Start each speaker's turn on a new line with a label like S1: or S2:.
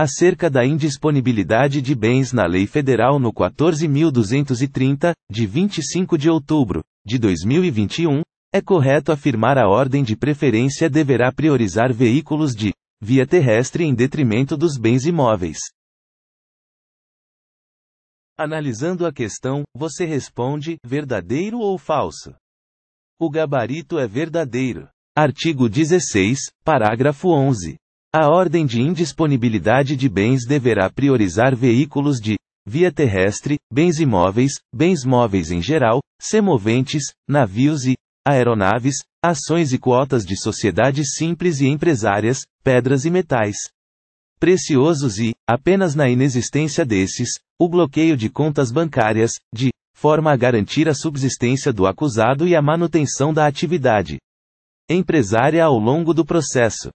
S1: acerca da indisponibilidade de bens na Lei Federal no 14.230, de 25 de outubro de 2021, é correto afirmar a ordem de preferência deverá priorizar veículos de via terrestre em detrimento dos bens imóveis. Analisando a questão, você responde verdadeiro ou falso. O gabarito é verdadeiro. Artigo 16, parágrafo 11. A ordem de indisponibilidade de bens deverá priorizar veículos de via terrestre, bens imóveis, bens móveis em geral, semoventes, navios e aeronaves, ações e quotas de sociedades simples e empresárias, pedras e metais preciosos e, apenas na inexistência desses, o bloqueio de contas bancárias, de forma a garantir a subsistência do acusado e a manutenção da atividade empresária ao longo do processo.